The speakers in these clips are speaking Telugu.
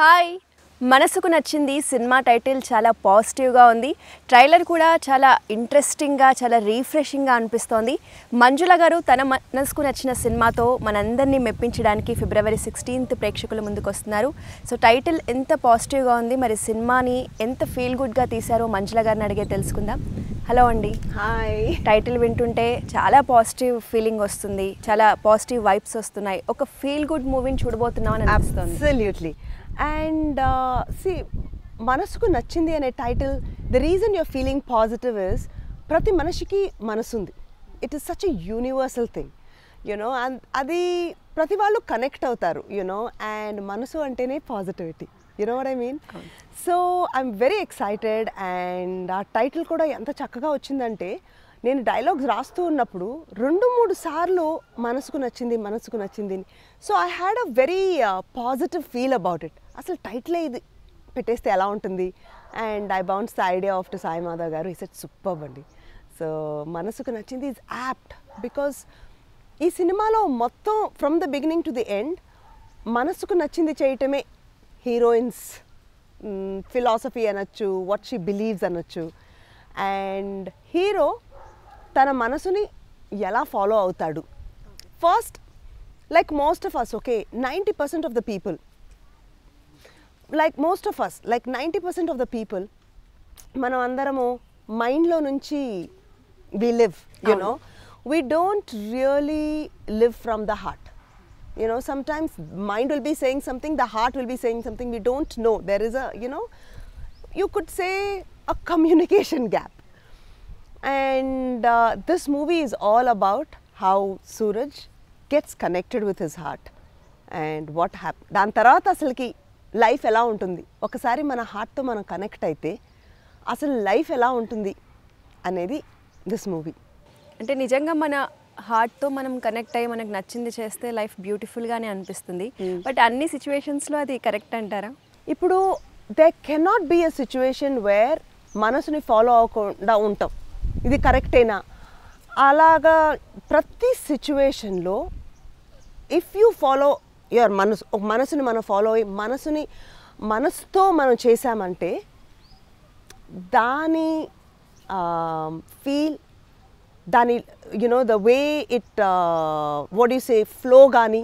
Hi. Manasuku Nachindi cinema title చాలా పాజిటివ్గా ఉంది. ట్రైలర్ కూడా చాలా ఇంట్రెస్టింగ్గా చాలా రీఫ్రెషింగ్గా అనిపిస్తోంది. మంజుల గారు తన మనసుకు నచ్చిన సినిమాతో మనందరినీ మెప్పించడానికి ఫిబ్రవరి సిక్స్టీన్త్ ప్రేక్షకుల ముందుకు వస్తున్నారు సో టైటిల్ ఎంత పాజిటివ్గా ఉంది మరి సినిమాని ఎంత ఫీల్ గుడ్గా తీశారో మంజుల గారిని అడిగే తెలుసుకుందాం. హలో అండి. హాయ్. టైటిల్ వింటుంటే చాలా పాజిటివ్ ఫీలింగ్ వస్తుంది చాలా పాజిటివ్ వైబ్స్ వస్తున్నాయి. ఒక ఫీల్ గుడ్ మూవీని చూడబోతున్నాం అని అనిపిస్తుంది. అబ్సల్యూట్లీ. అండ్ సి మనసుకు నచ్చింది అనే title the reason you're feeling positive is ప్రతి మనిషికి మనసు ఉంది it is such a universal thing you know and అది ప్రతి వాళ్ళు కనెక్ట్ అవుతారు యునో అండ్ మనసు అంటేనే positivity you know what I mean so I'm very excited and ఆ టైటిల్ కూడా ఎంత చక్కగా వచ్చిందంటే నేను డైలాగ్స్ రాస్తూ ఉన్నప్పుడు రెండు మూడు సార్లు మనసుకు నచ్చింది మనసుకు నచ్చింది. So I had a very positive feel about it అసలు టైటిలే ఇది? పెట్టేస్తే ఎలా ఉంటుంది? And I bounce the idea of to Sai Madhav గారు. ఇస్ ఇట్ సూపర్ అండి. సో మనసుకు నచ్చింది ఈజ్ యాప్ట్ బికాస్ ఈ సినిమాలో మొత్తం from the beginning to the end మనసుకు నచ్చింది చేయటమే హీరోయిన్స్ ఫిలాసఫీ అనొచ్చు వాట్ షీ బిలీవ్స్ అనొచ్చు. అండ్ హీరో తన మనసుని ఎలా ఫాలో అవుతాడు? First like most of us okay ninety percent of the people like most of us like ninety percent of the people మనం అందరము మైండ్లో నుంచి we live you know we don't really live from the heart you know sometimes mind will be saying something the heart will be saying something we don't know there is a you know you could say a communication gap and uh, this movie is all about how suraj gets connected with his heart and what happened దాని తర్వాత అసలుకి లైఫ్ ఎలా ఉంటుంది? ఒకసారి మన హార్ట్తో మనం కనెక్ట్ అయితే అసలు లైఫ్ ఎలా ఉంటుంది? అనేది దిస్ మూవీ. అంటే నిజంగా మన హార్ట్తో మనం కనెక్ట్ అయ్యి మనకు నచ్చింది చేస్తే లైఫ్ బ్యూటిఫుల్గానే అనిపిస్తుంది. బట్ అన్ని సిచ్యువేషన్స్లో అది కరెక్ట్ అంటారా? ఇప్పుడు they cannot be a situation where మనసుని ఫాలో అవ్వకుండా ఉంటాం. ఇది కరెక్టేనా? అలాగా ప్రతి సిచ్యువేషన్లో ఇఫ్ యూ ఫాలో యువర్ మనసు ఒక మనసుని మనం ఫాలో అయ్యి మనసుని మనసుతో మనం చేసామంటే దాని ఫీల్ దాని you know the way it what you say flow కానీ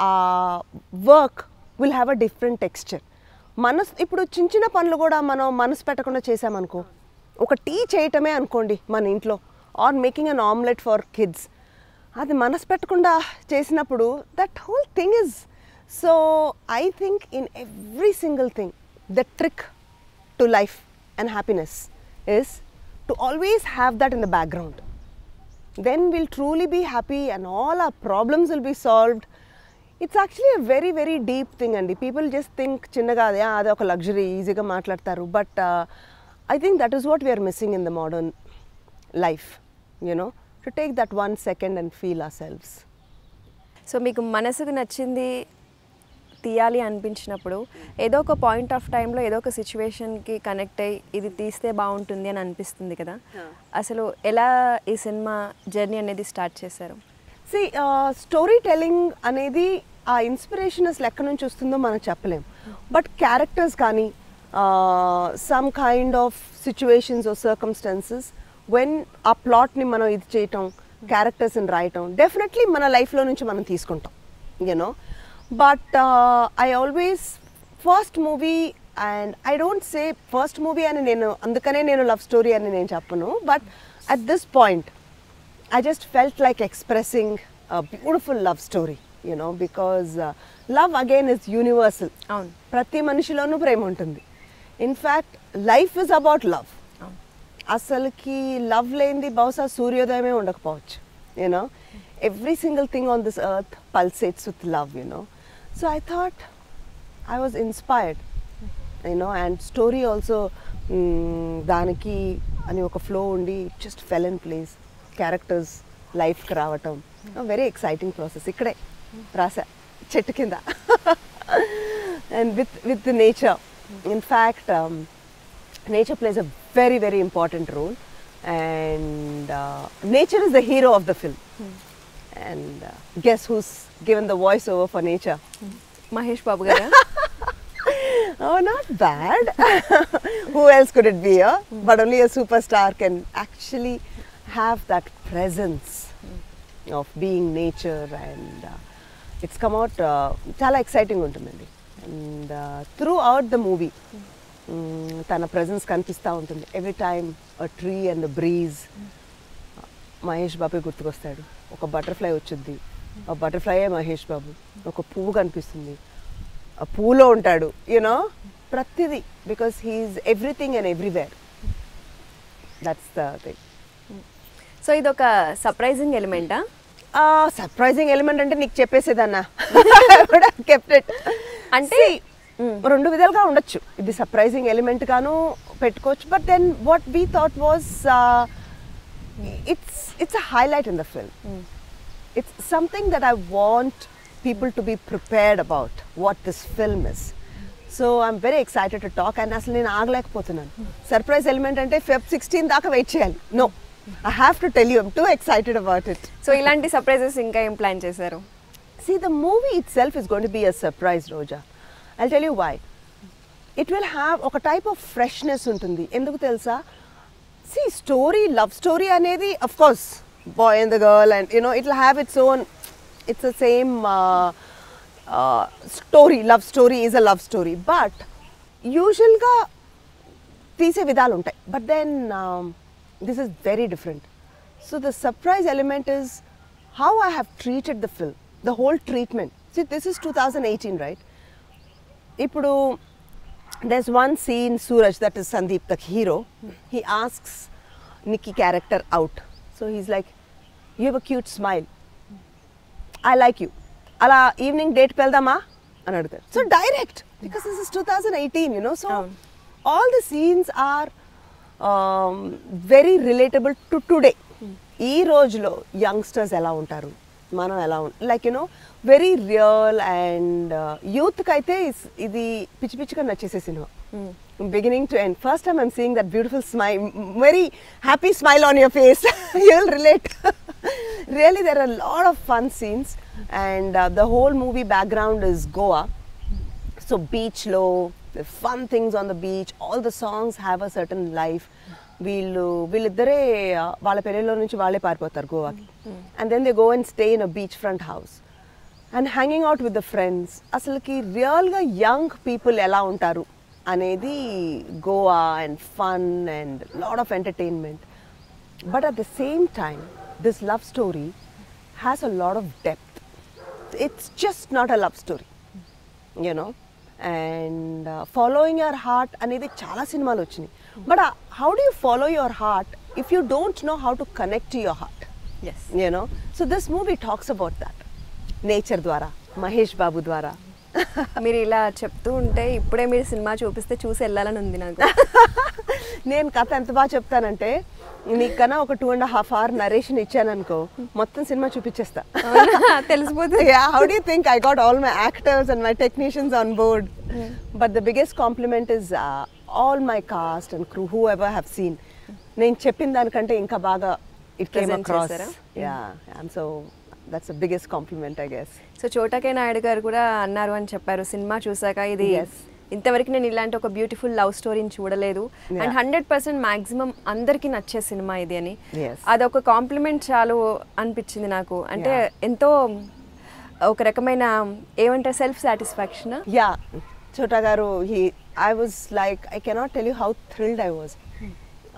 ఆ work will have a different texture మనసు ఇప్పుడు చిన్న చిన్న పనులు కూడా మనం మనసు పెట్టకుండా చేసామనుకో ఒక టీ చేయటమే అనుకోండి మన ఇంట్లో or making an omelette for kids అది మనసు పెట్టకుండా చేసినప్పుడు that whole thing is so I think in every single thing the trick to life and happiness is to always have that in the background then will truly be happy and all our problems will be solved it's actually a very very deep thing అండి పీపుల్ జస్ట్ థింక్ చిన్నగా అదే అదే ఒక లగ్జరీ ఈజీగా మాట్లాడతారు. But I think that is what we're missing in the modern life you know to take that one second and feel ourselves so మీకు మనసుకు నచ్చింది తీయాలి అనిపించినప్పుడు ఏదో ఒక పాయింట్ ఆఫ్ టైంలో ఏదో ఒక సిచ్యువేషన్కి కనెక్ట్ అయ్యి ఇది తీస్తే బాగుంటుంది అని అనిపిస్తుంది కదా. అసలు ఎలా ఈ సినిమా జర్నీ అనేది స్టార్ట్ చేశారు? సి స్టోరీ టెల్లింగ్ అనేది ఆ ఇన్స్పిరేషన్ అసలు ఎక్కడి నుంచి వస్తుందో మనం చెప్పలేం. బట్ క్యారెక్టర్స్ కానీ some kind of situations or circumstances when ఆ ప్లాట్ని మనం ఇది చేయటం క్యారెక్టర్స్ని రాయటం డెఫినెట్లీ మన లైఫ్లో నుంచి మనం తీసుకుంటాం you know but I always first movie and I don't say first movie అని నేను అందుకనే నేను లవ్ స్టోరీ అని నేను చెప్పను. But at this point I just felt like expressing a beautiful love story, you know, because uh, love again is universal. అవును. ప్రతి మనిషిలోనూ ప్రేమ ఉంటుంది. In fact life is about love అసలుకి లవ్ లేనిది బహుశా సూర్యోదయమే ఉండకపోవచ్చు you know every single thing on this earth pulsates with love you know so I thought I was inspired you know and story also దానికి అని ఒక ఫ్లో ఉండి just fell in place characters లైఫ్కి రావటం వెరీ ఎక్సైటింగ్ ప్రాసెస్ ఇక్కడే రాసా చెట్టు కింద. And with with nature in fact nature plays a very very important role and uh, nature is the hero of the film and uh, guess who's given the voice over for nature Mahesh Babu గారు not bad. Who else could it be? Huh? But only a superstar can actually have that presence of being nature and uh, it's come out uh, చాలా ఎక్సైటింగ్ ఉంటుందండి and throughout the movie తన ప్రజెన్స్ కనిపిస్తూ ఉంటుంది. Every time tree and the breeze Mahesh Babu గుర్తుకొస్తాడు. ఒక బటర్ఫ్లై వచ్చింది. ఆ బటర్ఫ్లైయే మహేష్ బాబు? ఒక పువ్వు కనిపిస్తుంది. ఆ పువ్వులో ఉంటాడు యూనో ప్రతిదీ because he is everything and everywhere that's the thing so ఇది ఒక సర్ప్రైజింగ్ ఎలిమెంటా సర్ప్రైజింగ్ ఎలిమెంట్ అంటే నీకు చెప్పేసేదన్నా. కెప్ట్ ఇట్ అంటే రెండు విధాలుగా ఉండొచ్చు. ఇది సర్ప్రైజింగ్ ఎలిమెంట్ గాను పెట్టుకోవచ్చు. But then what we thought was it's it's a highlight in the film it's something that I want people to be prepared about what this film is. So I'm very excited to talk and అసలు నేను ఆగలేకపోతున్నాను. సర్ప్రైజ్ ఎలిమెంట్ అంటే ఫెబ్ సిక్స్టీన్ దాకా వెయిట్ చేయాలి. No I have to tell you too excited about it so ఇలాంటి సర్ప్రైజెస్ ఇంకా ఏం ప్లాన్ చేశారు? See, the movie itself is going to be a surprise, Roja. I'll tell you why. It will have ఒక టైప్ ఆఫ్ ఫ్రెష్నెస్ ఉంటుంది. ఎందుకు తెలుసా? సి స్టోరీ లవ్ స్టోరీ అనేది of course boy and the girl and you know it will have its own it's the same story love story is a love story but యూజువల్గా తీసే విధాలు ఉంటాయి. But then this is very different so the surprise element is how I have treated the film the whole treatment see this is two thousand eighteen right ఇప్పుడు there's one scene Suraj that is Sandeep the hero he asks Nikki character out so he's like you have a cute smile I like you అలా ఈవినింగ్ డేట్ వెళ్దామా అని అడుగుతారు so direct because this is two thousand eighteen you know so all the scenes are very relatable to today ఈ రోజులో యంగ్స్టర్స్ ఎలా ఉంటారు? మనం ఎలా ఉంటాం like you know very real and యూత్కి అయితే ఇది పిచ్చి పిచ్చిగా నచ్చేసే cinema. Beginning to end first time I'm seeing that beautiful smile very happy smile on your face you will relate really there are lot of fun scenes and the whole movie background is Goa so బీచ్లో fun things on the beach all the songs have a certain life వీళ్ళు వీళ్ళిద్దరే వాళ్ళ పెళ్ళిలో నుంచి వాళ్ళే పారిపోతారు గోవాకి and then they go and stay in a beach front house and hanging out with the friends అసలుకి రియల్గా యంగ్ పీపుల్ ఎలా ఉంటారు అనేది Goa and fun and lot of entertainment but at the same time this love story has a lot of depth it's just not a love story you know and following your heart అనేది చాలా సినిమాలు వచ్చినాయి. But how do you follow your heart if you don't know how to connect your heart yes you know so this movie talks about that nature ద్వారా మహేష్ బాబు ద్వారా మీరు ఇలా చెప్తూ ఉంటే ఇప్పుడే మీరు సినిమా చూపిస్తే చూసి వెళ్ళాలని ఉంది నాకు నేను కథ ఎంత బాగా చెప్తానంటే నీకన్నా ఒక two and half hour narration ఇచ్చాననుకో మొత్తం సినిమా చూపించేస్తా? తెలిసిపోతుంది do you think I got all my actors and my technicians on board? But the biggest compliment is uh, all my cast and crew, whoever have seen. నేను చెప్పిన దానికంటే ఇంకా బాగా it came across? Yeah I'm so that's the biggest compliment I guess so చోటకే Naidu garu కూడా అన్నారు అని చెప్పారు. సినిమా చూసాక ఇది. ఇంతవరకు నేను ఇలాంటి ఒక బ్యూటిఫుల్ లవ్ స్టోరీని చూడలేదు. అండ్ హండ్రెడ్ పర్సెంట్ మాక్సిమం అందరికీ నచ్చే సినిమా ఇది అని. అదొక కాంప్లిమెంట్ చాలు అనిపించింది నాకు. అంటే. ఎంతో ఒక రకమైన ఏమంటారు self satisfaction yeah Chota garu he I was like I cannot tell you how thrilled I was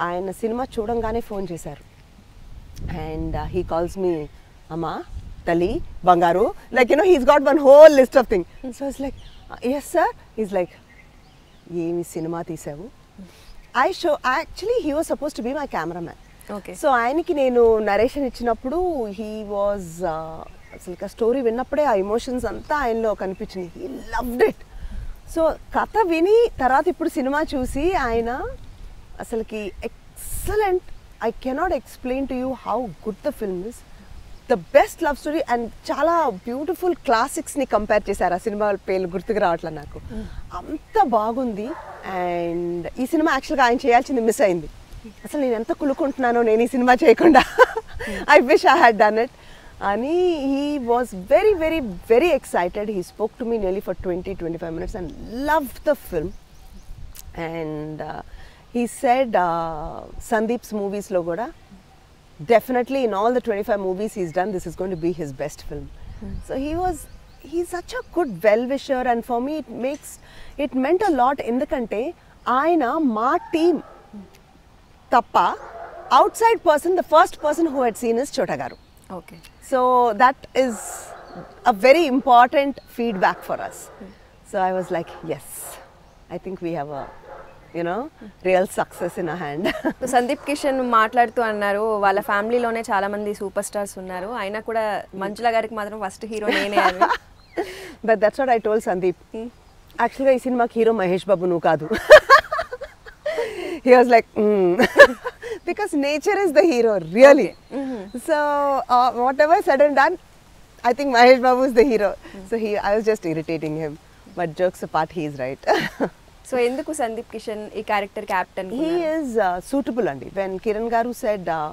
ఆయన సినిమా చూడంగానే ఫోన్ చేశారు. అండ్ హీ కాల్స్ మీ అమ్మా తల్లి బంగారు. Like you know he's got one whole list of thing so it's like yes sir is like ఏమి సినిమా తీసావు? I show actually he was supposed to be my cameraman okay so ఆయనకి నేను నరేషన్ ఇచ్చినప్పుడు హీ వాజ్ అసలు ఆ స్టోరీ విన్నప్పుడే ఆ ఎమోషన్స్ అంతా ఆయనలో కనిపించింది. హీ లవ్డ్ ఇట్ సో కథ విని తర్వాత ఇప్పుడు సినిమా చూసి ఆయన అసలుకి excellent I cannot explain to you how good the film is the best love story and చాలా బ్యూటిఫుల్ క్లాసిక్స్ని కంపేర్ చేశారు. ఆ సినిమా పేర్లు గుర్తుకు రావట్లే నాకు. అంత బాగుంది. అండ్ ఈ సినిమా యాక్చువల్గా ఆయన చేయాల్సింది మిస్ అయింది. అసలు నేను ఎంత కులుకుంటున్నానో నేను ఈ సినిమా చేయకుండా. I wish I had done it అని he was very very very excited he spoke to me nearly for twenty twenty five minutes and love the film and he said Sandeep's మూవీస్లో కూడా definitely in all the 25 movies he's done this is going to be his best film so he was he's such a good well wisher and for me it makes it meant a lot ఎందుకంటే ఆయన మా టీం తప్ప outside person the first person who had seen is Chota garu okay so that is a very important feedback for us so i was like yes i think we have a you know real success in our hand. సో సందీప్ కిషన్ మాట్లాడుతూ అన్నారు వాళ్ళ ఫ్యామిలీలోనే చాలా మంది సూపర్ స్టార్స్ ఉన్నారు. అయినా కూడా మంజుల గారికి మాత్రం ఫస్ట్ హీరో నేనే but that's what I told Sandeep యాక్చువల్గా ఈ సినిమాకి హీరో మహేష్ బాబు నువ్వు కాదు he was like because nature is the hero really so whatever said and done I think Mahesh Babu is the hero so he I was just irritating him but jokes part he is right so ఎందుకు సందీప్ కిషన్ ఈ character captain is uh, suitable అండి. Kiran garu said uh,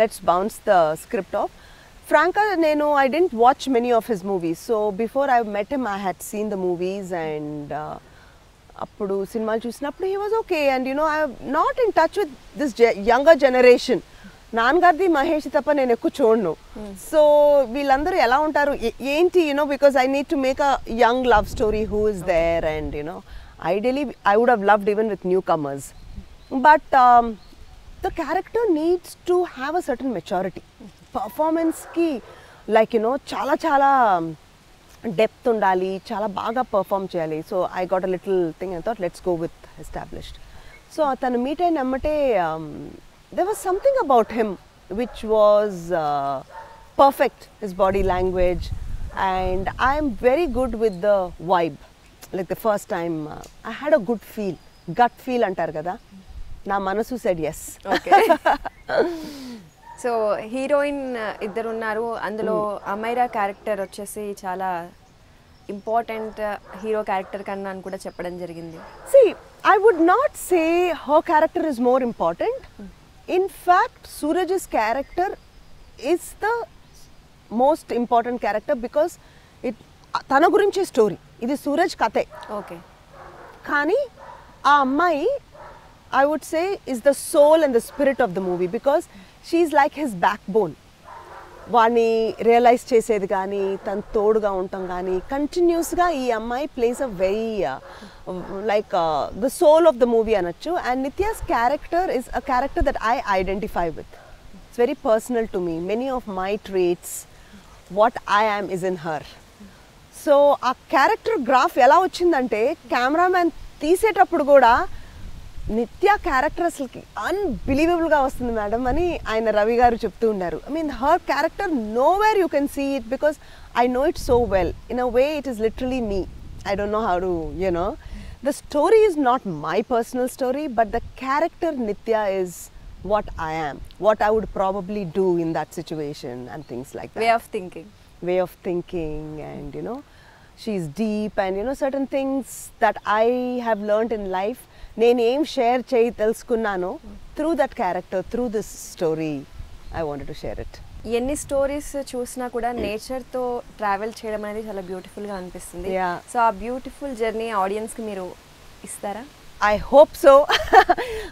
let's bounce the script off franka నేను didn't watch many of his movies. So before i met him i had seen the movies and uh, అప్పుడు సినిమాలు చూసినప్పుడు he was okay and you know I not in touch with this younger generation నాన్నగారిది Mahesh తప్ప నేను ఎక్కువ చూడను. సో వీళ్ళందరూ ఎలా ఉంటారు? ఏంటి you know because I need to make a young love story who is there and you know ideally I would have loved even with newcomers but the character needs to have a certain maturity పర్ఫార్మెన్స్కి like you know చాలా చాలా డెప్త్ ఉండాలి చాలా బాగా పర్ఫామ్ చేయాలి so I got a little thing I thought let's go with established so తను మీట్ అయిన అమ్మటే there was something about him which was perfect his body language and I'm very good with the vibe like the first time I had a good feel gut feel అంటారు కదా? నా మనసు సెడ్ ఎస్ సో హీరోయిన్ ఇద్దరు ఉన్నారు అందులో అమైరా క్యారెక్టర్ వచ్చేసి చాలా ఇంపార్టెంట్ హీరో క్యారెక్టర్ కన్నా అని కూడా చెప్పడం జరిగింది. See I would not say who character is more important in fact Suraj character is the most important character because తన గురించే స్టోరీ. ఇది సూరజ్ కథే. ఓకే. కానీ ఆ అమ్మాయి I would say is the soul and the spirit of the movie because she's like his backbone వాడిని రియలైజ్ చేసేది కానీ తను తోడుగా ఉండటం కానీ కంటిన్యూస్గా ఈ అమ్మాయి plays a very like the soul of the movie అనొచ్చు. And Nithya's character is a character that I identify with it's very personal to me many of my traits what I am is in her so ఆ క్యారెక్టర్ గ్రాఫ్ ఎలా వచ్చిందంటే కెమెరామ్యాన్ తీసేటప్పుడు కూడా నిత్య క్యారెక్టర్ అసలుకి అన్బిలీవబుల్గా వస్తుంది మేడం అని ఆయన రవి గారు చెప్తూ ఉన్నారు. I mean her character nowhere you can see it because I know it so well in a way it is literally me I don't know how to you know the story is not my personal story but the character Nithya is what I am what I would probably do in that situation and things like way of thinking way of thinking and you know she's deep and you know certain things that i have learned in life నేను షేర్ చేయి తెలుసుకున్నానో through that character through this story I wanted to share it ఎన్ని స్టోరీస్ చూసినా కూడా నేచర్తో ట్రావెల్ చేయడం అనేది చాలా బ్యూటిఫుల్గా అనిపిస్తుంది. Yeah. సో ఆ బ్యూటిఫుల్ జర్నీ ఆడియన్స్కి మీరు ఇస్తారా? I hope so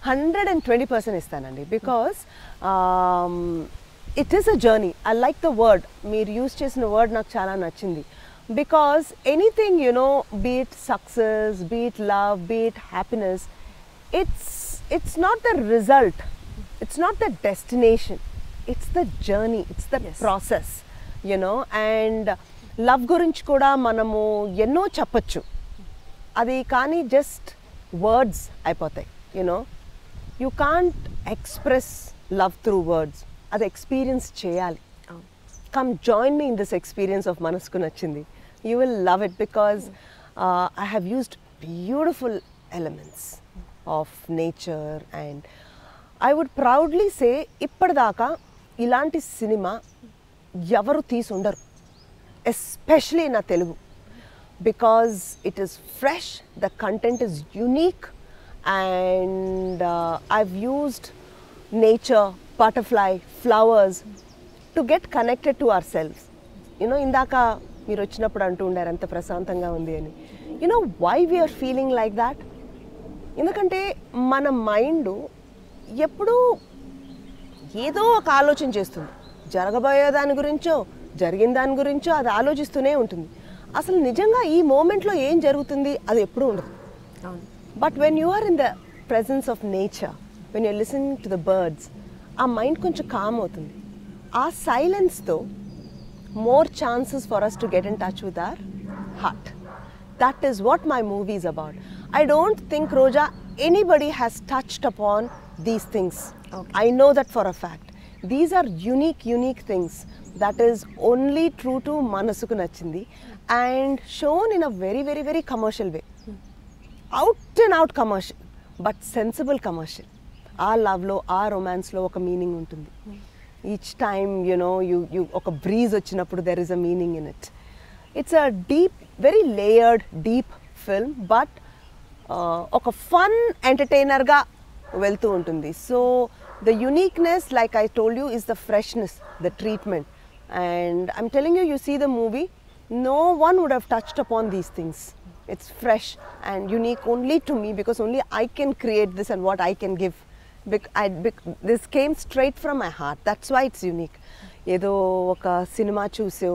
hundred and twenty percent ఇస్తానండి. Because it is a journey I like the word మీరు యూస్ చేసిన వర్డ్ నాకు చాలా నచ్చింది. Because anything you know be it success be it love be it happiness it's it's not the result it's not the destination it's the journey it's the. Process you know and love గురించి కూడా మనము ఎన్నో చెప్పచ్చు. అది కానీ జస్ట్ వర్డ్స్ అయిపోతాయి you know you can't express love through words అది ఎక్స్పీరియన్స్ చేయాలి. Come join me in this experience of Manasuku Nachindi you will love it because I have used beautiful elements of nature and I would proudly say ఇప్పటిదాకా ఇలాంటి సినిమా ఎవరు తీసి ఉండరు ఎస్పెషలీ నా Telugu. Because it is fresh the content is unique, and uh, used nature butterfly, flowers to get connected to ourselves. You know, ఇందాక మీరు వచ్చినప్పుడు అంటూ ఉండారు ఎంత ప్రశాంతంగా ఉంది అని. You know why we are feeling like that ఎందుకంటే మన మైండ్ ఎప్పుడూ ఏదో ఒక ఆలోచన చేస్తుంది. జరగబోయే దాని గురించో జరిగిన దాని గురించో అది ఆలోచిస్తూనే ఉంటుంది. అసలు నిజంగా ఈ మూమెంట్లో ఏం జరుగుతుంది? అది ఎప్పుడూ ఉండదు. But when you are in the presence of nature when you listen to the birds ఆ మైండ్ కొంచెం కామ్ అవుతుంది. ఆ సైలెన్స్తో more chances for us to get in touch with our heart that is what my movie's about I don't think Roja anybody has touched upon these things I know that for a fact these are unique unique things that is only true to Manasuku Nachindi and shown in a very very very commercial way out and out commercial but sensible commercial ఆ లవ్లో ఆ రొమాన్స్లో ఒక మీనింగ్ ఉంటుంది. Each time you know you you ఒక బ్రీజ్ వచ్చినప్పుడు there is a meaning in it it's a deep very layered deep film but ఒక ఫన్ ఎంటర్టైనర్గా వెళ్తూ ఉంటుంది. So the uniqueness like I told you is the freshness the treatment and I'm telling you you see the movie no one would have touched upon these things it's fresh and unique only to me because only I can create this and what I can give I, this came straight from my heart. That's why it's unique. ఏదో ఒక సినిమా చూసో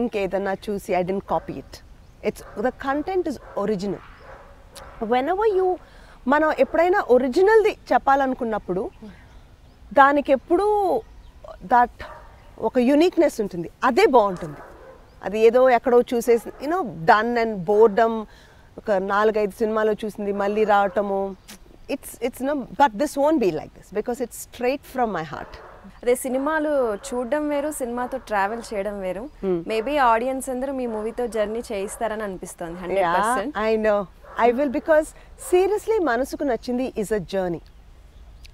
ఇంకేదన్నా చూసి I didn't copy it it's the content is original whenever you మనం ఎప్పుడైనా ఒరిజినల్ది చెప్పాలనుకున్నప్పుడు దానికి ఎప్పుడూ దట్ ఒక యునిక్నెస్ ఉంటుంది అదే బాగుంటుంది అది ఏదో ఎక్కడో చూసేసి యూనో డన్ అండ్ బోర్డమ్ ఒక నాలుగైదు సినిమాలో చూసింది మళ్ళీ రావటము it's it's no but this won't be like this because it's straight from my heart అదే సినిమాలు చూడడం వేరు సినిమాతో ట్రావెల్ చేయడం వేరు. మేబీ ఆడియన్స్ అందరూ మీ మూవీతో జర్నీ చేయిస్తారని అనిపిస్తుంది hundred percent I know I will because seriously Manasuku Nachindi is a journey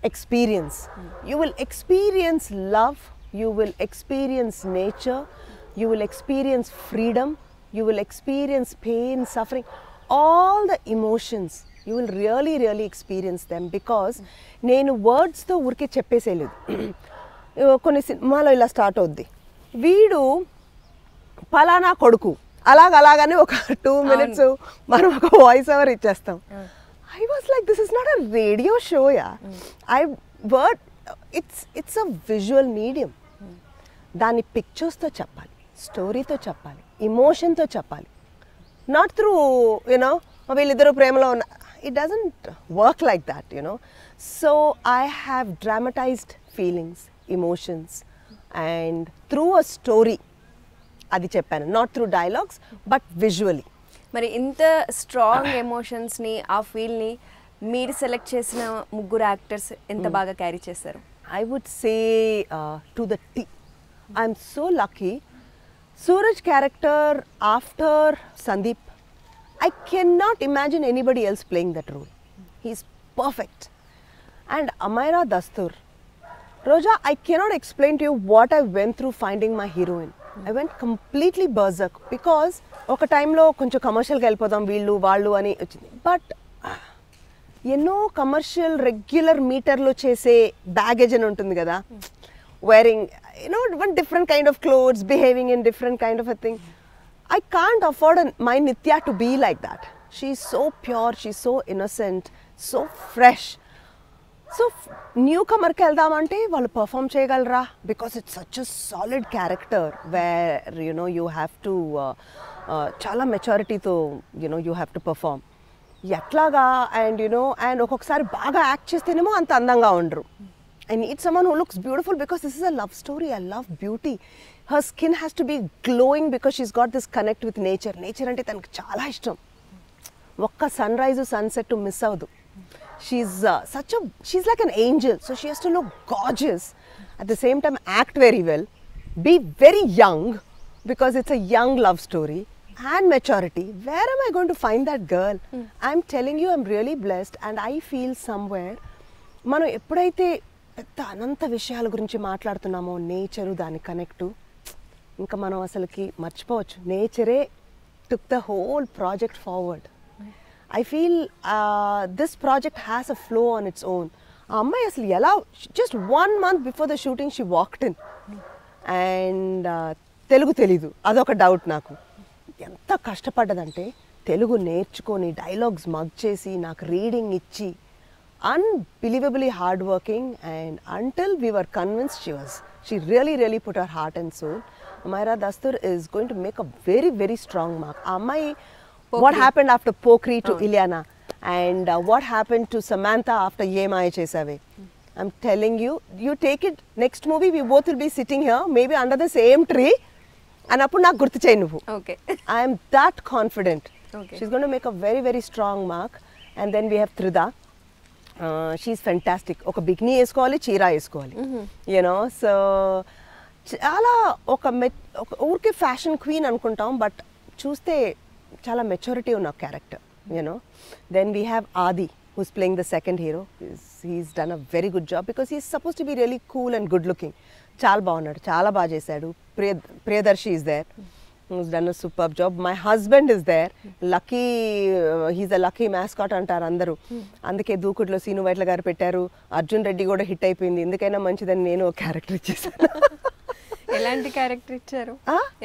experience. You will experience love, you will experience nature, you will experience freedom, you will experience pain, suffering, all the emotions. You will really, really experience them because నేను వర్డ్స్తో ఊరికే చెప్పేసేయలేదు కొన్ని సినిమాలో ఇలా స్టార్ట్ అవుద్ది. వీడు ఫలానా కొడుకు అలాగ అలాగని ఒక టూ మినిట్స్ మనం ఒక వాయిస్ ఓవర్ ఇచ్చేస్తాం. I was like this is not a radio show yeah I word it's it's a visual medium దాన్ని పిక్చర్స్తో చెప్పాలి స్టోరీతో చెప్పాలి ఇమోషన్తో చెప్పాలి. నాట్ త్రూ యునో వీళ్ళిద్దరూ ప్రేమలో ఉన్న it doesn't work like that you know so I have dramatised feelings emotions and through a story అది చెప్పాను. Not through dialogues but visually మరి ఇంత స్ట్రాంగ్ ఎమోషన్స్ని ఆ ఫీల్ని మీరు సెలెక్ట్ చేసిన ముగ్గురు యాక్టర్స్ ఎంత బాగా క్యారీ చేశారు? I would say uh, to the T. I'm so lucky. Suraj character after I cannot imagine anybody else playing that role he's perfect and Amyra Dastur Roja I cannot explain to you what I went through finding my heroine I went completely berserk because ఒక టైంలో కొంచెం కమర్షియల్గా వెళ్ళిపోదాం వీళ్ళు వాళ్ళు అని వచ్చింది. బట్ ఎన్నో కమర్షియల్ రెగ్యులర్ మీటర్లో చేసే బ్యాగేజ్ అని ఉంటుంది కదా. Wearing you know one different kind of clothes behaving in different kind of a thing I can't afford my Nithya to be like that she so pure she so innocent so fresh so new కమర్కి వెళ్దామంటే వాళ్ళు పర్ఫామ్ చేయగలరా? Because it's such a solid character where you know you have to చాలా మెచారిటీతో you know you have to perform ఎట్లాగా? అండ్ యునో అండ్ ఒక్కొక్కసారి బాగా యాక్ట్ చేస్తేనేమో అంత అందంగా ఉండరు. I need someone who looks beautiful because this is a love story I love beauty her skin has to be glowing because she's got this connect with nature nature అంటే తనకు చాలా ఇష్టం ఒక్క సన్ రైజ్ సన్సెట్ మిస్ అవ్వదు she's such a she's like an angel so she has to look gorgeous at the same time act very well be very young because it's a young love story and maturity where am I going to find that girl I'm telling you I'm really blessed and I feel somewhere మనం ఎప్పుడైతే పెద్ద అనంత విషయాల గురించి మాట్లాడుతున్నామో. నేచరు దాని కనెక్టు. ఇంకా మనం అసలుకి మర్చిపోవచ్చు. నేచరే took the whole project forward I feel this project has a flow on its own ఆ అమ్మాయి అసలు ఎలా just one month before the shooting she walked in and Telugu తెలీదు. అదొక డౌట్ నాకు. ఎంత కష్టపడ్డదంటే తెలుగు నేర్చుకొని డైలాగ్స్ మగ్ చేసి నాకు రీడింగ్ ఇచ్చి unbelievably hardworking and until we were convinced she was she really really put her heart and soul Myra Dastur is going to make a very very strong mark Amai what Pokri. happened after Pokri to Ilyana and uh, what happened to Samantha after Ye Maya Chesave I'm telling you you take it next movie we both will be sitting here maybe under the same tree and అప్పుడు నాకు గుర్తు చేయి నువ్వు okay I am that confident. Okay. She's going to make a very, very strong mark. And then we she's fantastic. ఒక బిగ్నీ వేసుకోవాలి చీర వేసుకోవాలి. యూనో సో చాలా ఒక మె ఒక ఊరికే ఫ్యాషన్ క్వీన్ అనుకుంటాం బట్ చూస్తే చాలా మెచ్యూరిటీ ఉన్న character you know then we have Aadi who's playing the second hero he's done a very good job because he's supposed to be really cool and good looking చాలా బాగున్నాడు చాలా బాగా చేశాడు. Priya Priyadarshi is there who's done a superb job. My husband is there. Lucky, uh, he's a lucky mascot అంటారు అందరూ. అందుకే దూకుడులో సీను వైట్ల గారు పెట్టారు. అర్జున్ రెడ్డి కూడా హిట్ అయిపోయింది. ఎందుకైనా మంచిదని నేను ఒక క్యారెక్టర్ ఇచ్చేసాను. ఎలాంటి క్యారెక్టర్ ఇచ్చారు?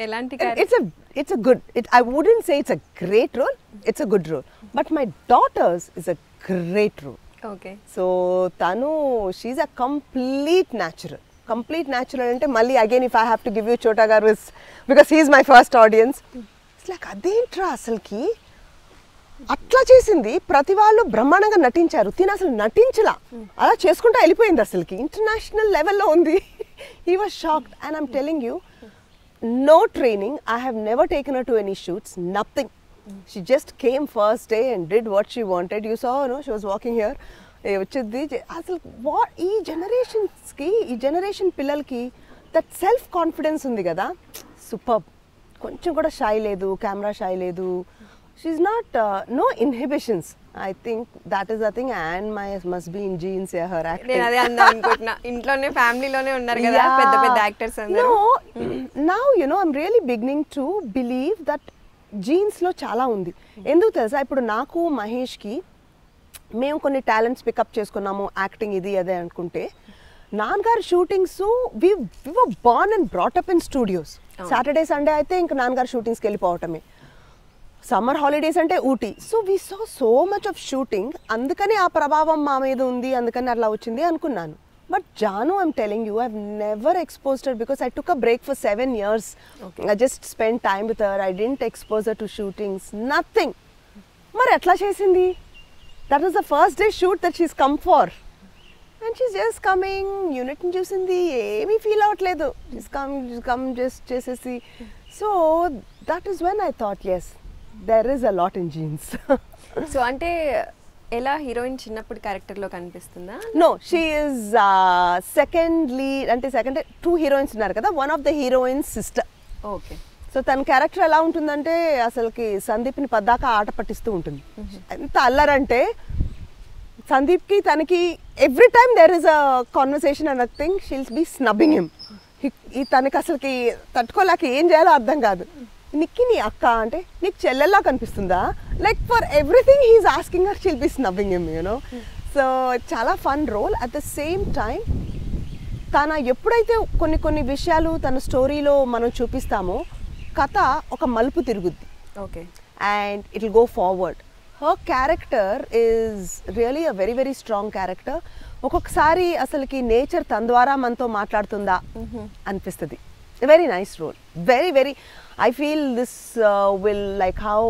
ఎలాంటి it's it's a good it I wouldn't say it's a great role it's a good role but my daughter's is a great role okay so తను she's a complete natural complete natural అంటే మళ్ళీ again if I have to give you Chota garu is because he's my first audience. Like అదేంట్రా అసలుకి? అట్లా చేసింది. ప్రతి వాళ్ళు బ్రహ్మాండంగా నటించారు. తిని అసలు నటించలా. అలా చేసుకుంటా వెళ్ళిపోయింది అసలుకి. ఇంటర్నేషనల్ లెవెల్లో ఉంది. He was shocked and I'm telling you no training I have never taken to any shoots nothing she just came first day and did what she wanted you You know she was walking here వచ్చింది అసలు వా ఈ జనరేషన్స్కి ఈ జనరేషన్ పిల్లలకి దట్ సెల్ఫ్ కాన్ఫిడెన్స్ ఉంది కదా. సూపర్ కొంచెం కూడా షై లేదు కెమెరా షై లేదు. She's not no inhibitions I think that is the thing and my must be in genes her నేను అదే అందాం అనుకుంటున్నా. ఇంట్లోనే ఫ్యామిలీలోనే ఉన్నారు కదా పెద్ద పెద్ద యాక్టర్స్ అందరూ. No, now you know I'm really beginning to believe that genes లో చాలా ఉంది. ఎందుకు తెలుసా? ఇప్పుడు నాకు మహేష్కి మేము కొన్ని టాలెంట్స్ పికప్ చేసుకున్నాము యాక్టింగ్ ఇది అదే అనుకుంటే నాన్నగారు shootings we were born and brought up in studios Saturday Sunday అయితే ఇంకా నాన్నగారు షూటింగ్స్కి వెళ్ళిపోవటమే. సమ్మర్ హాలిడేస్ అంటే Ooty. So we saw so much of shooting అందుకని ఆ ప్రభావం మా మీద ఉంది అందుకని అట్లా వచ్చింది అనుకున్నాను. But Jaanu I'm telling you I never exposed because I took a break for seven years I just spend time with her I didn't exposure to shootings nothing మరి ఎట్లా చేసింది? That is the first day shoot that she's come far and she's just coming యూనిట్ని చూసింది ఏమీ ఫీల్ అవ్వట్లేదు షీస్ కమ్ కమ్ జస్ట్ చేసేసి so that is when I thought yes there is a lot in genes so అంటే ఎలా హీరోయిన్ చిన్నప్పుడు క్యారెక్టర్లో కనిపిస్తుందా no she is second lead అంటే సెకండ్ టూ హీరోయిన్స్ ఉన్నారు కదా. One of the heroines sister okay so తన క్యారెక్టర్ ఎలా ఉంటుందంటే అసలుకి సందీప్ని పద్దాక ఆట పట్టిస్తూ ఉంటుంది. ఎంత అల్లరంటే సందీప్కి తనకి every time there is a conversation and thing she'll be snubbing him ఈ తనకి అసలుకి తట్టుకోలేక ఏం చేయాలో అర్థం కాదు. నిక్కి నీ అక్క అంటే నీకు చెల్లెల్లా కనిపిస్తుందా? Like for everything he's asking or she'll be snubbing him you know so చాలా fun role at the same time తన ఎప్పుడైతే కొన్ని కొన్ని విషయాలు తన స్టోరీలో మనం చూపిస్తామో కథ ఒక మలుపు తిరుగుద్ది. Okay. And it will go forward. Her character is really a very very strong character. ఒక్కొక్కసారి అసలుకి నేచర్ తన ద్వారా మనతో మాట్లాడుతుందా అనిపిస్తుంది. Very nice role very very I feel this will like how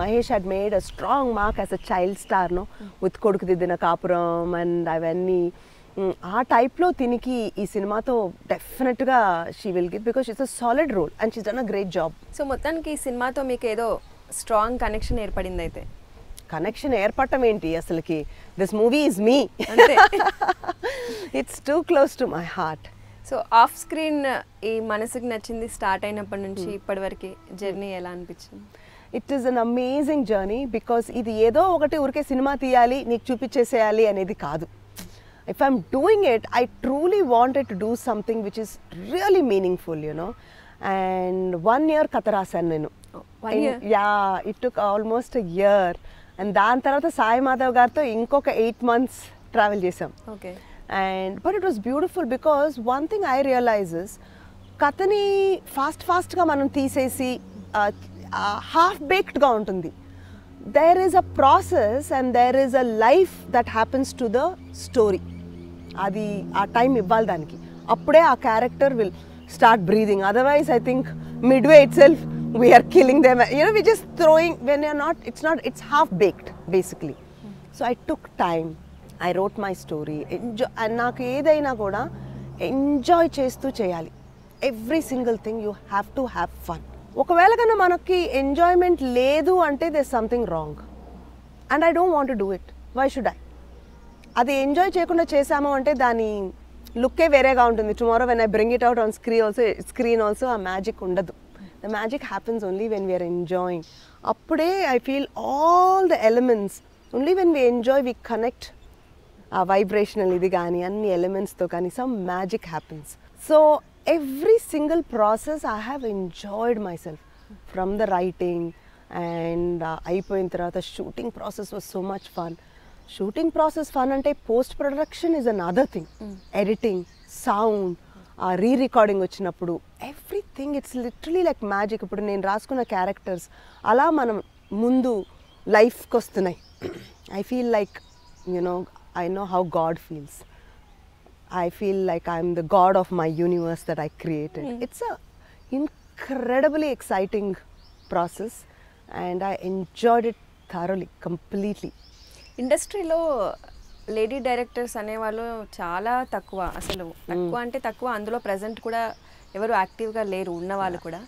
Mahesh had made a strong mark as a child star no with Koduku Diddina Kapuram and అవన్నీ ఆ టైప్లో తినికి ఈ సినిమాతో డెఫినెట్గా she will give because it's a solid role and she's done a great job so మొత్తానికి ఈ సినిమాతో మీకు ఏదో స్ట్రాంగ్ కనెక్షన్ ఏర్పడింది అయితే? కనెక్షన్ ఏర్పడటం ఏంటి అసలుకి? This movie is me. It's too close to my heart so off screen ఈ మనసుకు నచ్చింది స్టార్ట్ అయినప్పటి నుంచి ఇప్పటి వరకు జర్నీ ఎలా అనిపించింది? It is an amazing journey because ఇది ఏదో ఒకటి ఊరికే సినిమా తీయాలి నీకు చూపించేసేయాలి అనేది కాదు. If I'm doing it I truly wanted to do something which is really meaningful you know and one year కథ రాశాను నేను Oh, one year? Yeah it took almost year and దాని తర్వాత సాయి మాధవ్ గారితో ఇంకొక ఎయిట్ మంత్స్ ట్రావెల్ చేసాం okay and but it was beautiful because one thing I realises కథని ఫాస్ట్ ఫాస్ట్గా మనం తీసేసి హాఫ్ బేక్డ్గా ఉంటుంది. There is a process and there is a life that happens to the story. అది ఆ టైం ఇవ్వాలి దానికి. అప్పుడే ఆ character will start breathing. Otherwise I think mid way itself we're killing them you know we just throwing when you're not it's not it's half baked basically so I took time I wrote my story enjoy నాకు ఏదైనా కూడా ఎంజాయ్ చేస్తూ చేయాలి. Every single thing you have to have fun ఒకవేళ కన్నా మనకి ఎంజాయ్మెంట్ లేదు అంటే they something wrong and I don't want do it why should I అది ఎంజాయ్ చేయకుండా చేసాము అంటే దాని లుక్కే వేరేగా ఉంటుంది. Tomorrow when I bring it out on screen also screen also ఆ మ్యాజిక్ ఉండదు. The magic happens only when we're enjoying అప్పుడే I feel all the elements only when we enjoy we connect ఆ వైబ్రేషనల్ ఇది కానీ అన్ని ఎలిమెంట్స్తో కానీ some magic happens so every single process I have enjoyed myself from the writing and అయిపోయిన తర్వాత shooting process was so much fun shooting process fun అంటే post production is another thing editing sound ఆ రీ రికార్డింగ్ వచ్చినప్పుడు everything it's literally like magic. ఇప్పుడు నేను రాసుకున్న క్యారెక్టర్స్ అలా మనం ముందు లైఫ్కి వస్తున్నాయి. I feel like you know I know how God feels I feel like I'm the god of my universe that I created. It's a incredibly exciting process and I enjoyed it thoroughly, completely. ఇండస్ట్రీలో లేడీ డైరెక్టర్స్ అనేవాళ్ళు చాలా తక్కువ అసలు తక్కువ అంటే తక్కువ. అందులో ప్రజెంట్ కూడా ఎవరు యాక్టివ్గా లేరు ఉన్న వాళ్ళు కూడా.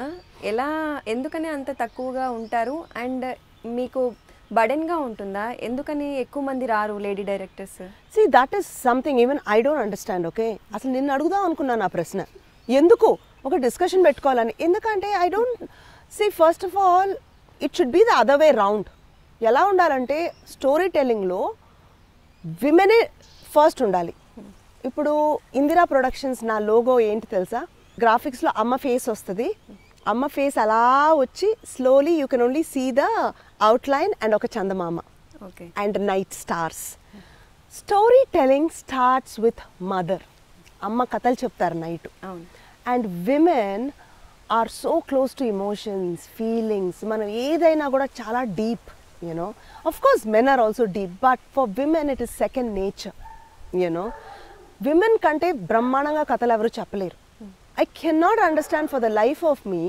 ఆ, ఎలా ఎందుకని అంత తక్కువగా ఉంటారు? అండ్ మీకు బడెన్గా ఉంటుందా? ఎందుకని ఎక్కువ మంది రారు lady directors? See, that is something even I don't understand, okay? అసలు నిన్ను అడుగుదాం అనుకున్నాను ఆ ప్రశ్న. ఎందుకు? ఒక డిస్కషన్ పెట్టుకోవాలని. ఎందుకంటే I don't see first of all it should be the other way round ఎలా ఉండాలంటే స్టోరీ టెల్లింగ్లో విమెనే ఫస్ట్ ఉండాలి. ఇప్పుడు ఇందిరా ప్రొడక్షన్స్ నా లోగో ఏంటి తెలుసా? గ్రాఫిక్స్లో అమ్మ ఫేస్ వస్తుంది. అమ్మ ఫేస్ అలా వచ్చి slowly you can only see the outline and ఒక చందమామ. Okay. And night stars story telling starts with mother అమ్మ కథలు చెప్తారు night and women are so close to emotions feelings మనం ఏదైనా కూడా చాలా deep you know. Of course men are also deep but for women it is second nature you know. Women కంటే బ్రహ్మాండంగా కథలు ఎవరు చెప్పలేరు I cannot understand for the life of me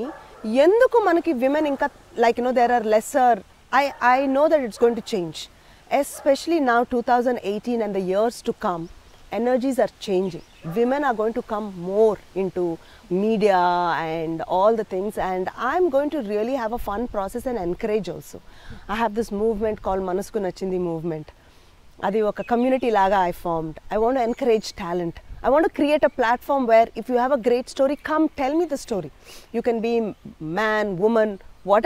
ఎందుకు మనకి విమెన్ ఇంకా like no there are lesser I I know that it's going to change especially నా two thousand eighteen and the years to come energies are changing. Women are going to come more into media and all the things, and I'm going to really have a fun process and encourage also. I have this movement called Manasku Nachindi movement. అది ఒక కమ్యూనిటీ లాగా I formed I want encourage talent I want create a platform where if you have a great story come tell me the story you can be man woman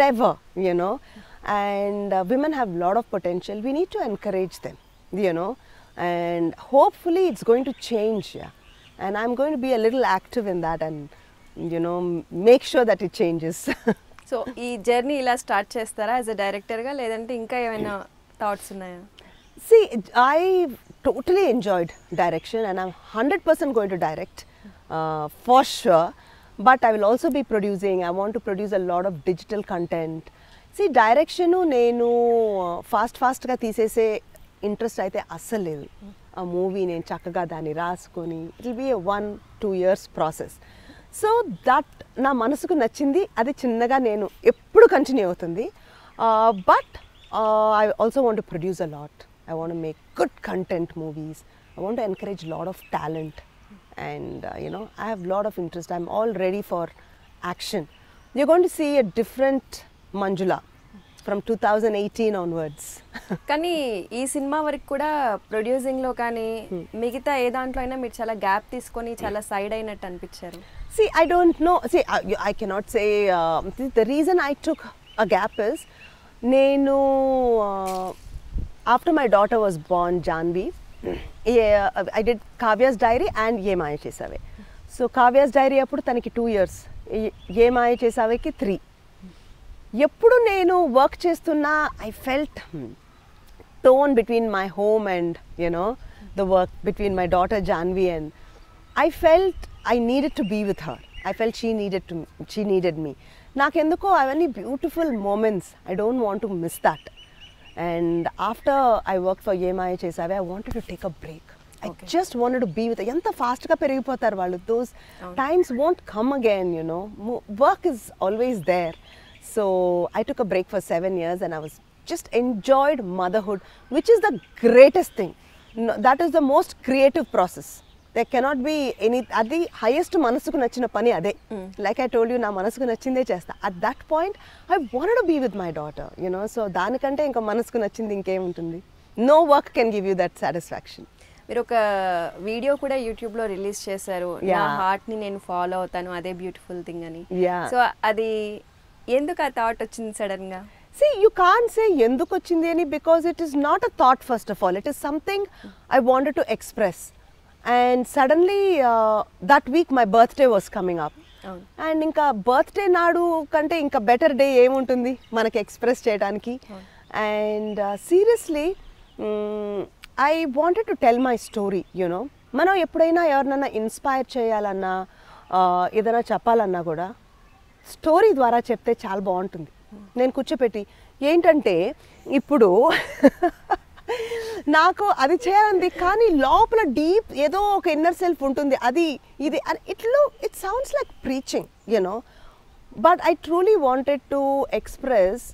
whatever you know and women have lot of potential we need to encourage them you know And hopefully it's going to change yeah and i'm going to be a little active in that and you know make sure that it changes so ఈ జర్నీ ఇలా స్టార్ట్ చేస్తారా యాజ్ అ డైరెక్టర్గా లేదంటే ఇంకా ఏమైనా థాట్స్ ఉన్నాయా see i totally enjoyed direction and i'm 100% going to direct uh, for sure but i will also be producing i want to produce a lot of digital content see direction నేను ఫాస్ట్ ఫాస్ట్గా తీసేసే ఇంట్రెస్ట్ అయితే అస్సలు లేదు. ఆ మూవీ నేను చక్కగా దాన్ని రాసుకొని it be one two years process so that నా మనసుకు నచ్చింది. అది చిన్నగా నేను ఎప్పుడు కంటిన్యూ అవుతుంది. But I also want produce a lot I want make good content movies I want encourage lot of talent and you know I have lot of interest I'm already for action you gonna see a different Manjula from two thousand eighteen onwards కానీ ఈ సినిమా వరకు కూడా ప్రొడ్యూసింగ్లో కానీ మిగతా ఏ దాంట్లో అయినా మీరు చాలా గ్యాప్ తీసుకొని చాలా సైడ్ అయినట్టు అనిపించారు. See I don't know see I cannot say the reason I took a gap is నేను after my daughter was born Janhvi I did Kavya's diary and Ye Maaya Chesave so Kavya's diary అప్పుడు తనకి టూ ఇయర్స్ ఏ మాయ చేసావేకి త్రీ ఎప్పుడు నేను వర్క్ చేస్తున్నా I felt between my home and you know the work between my daughter Janvi and I felt I needed to be with her. I felt she needed to she needed me. నాకెందుకో అవన్నీ beautiful moments I don't want to miss that and after I work for Ye Maaya Chesave I wanted to take a break I. Just wanted to be with ఎంత ఫాస్ట్గా పెరిగిపోతారు వాళ్ళు? Those times won't come again you know work is always there so I took a break for seven years and I was just enjoyed motherhood which is the greatest thing that is the most creative process they cannot be any అది హైయెస్ట్ మనసుకు నచ్చిన పని అదే. లైక్ ఐ టోల్డ్ యూ నా మనసుకు నచ్చిందే చేస్తా. At that point I want be with my daughter you know so దానికంటే ఇంకా మనసుకు నచ్చింది ఇంకేముంటుంది no work can give you that satisfaction మీరు ఒక వీడియో కూడా యూట్యూబ్లో రిలీజ్ చేశారు. నా. హార్ట్ని నేను ఫాలో అవుతాను అదే బ్యూటిఫుల్ థింగ్ అని. Yeah. సో అది ఎందుకు ఆ థాట్ వచ్చింది సడన్గా? సీ యూ కాన్ సే ఎందుకు వచ్చింది అని because it is not a thought first of all it is something I want to express and suddenly that week my birthday was coming up and ఇంకా బర్త్డే నాడు కంటే ఇంకా బెటర్ డే ఏముంటుంది మనకి ఎక్స్ప్రెస్ చేయడానికి. And seriously I wanted to tell my story you know మనం ఎప్పుడైనా ఎవరినైనా ఇన్స్పైర్ చేయాలన్నా ఏదైనా చెప్పాలన్నా కూడా స్టోరీ ద్వారా చెప్తే చాలా బాగుంటుంది. నేను కూర్చోపెట్టి ఏంటంటే ఇప్పుడు నాకు అది చేయాలంది కానీ లోపల డీప్ ఏదో ఒక ఇన్నర్ సెల్ఫ్ ఉంటుంది. అది ఇది ఇట్లో it sounds like preaching you know but I truly wanted to express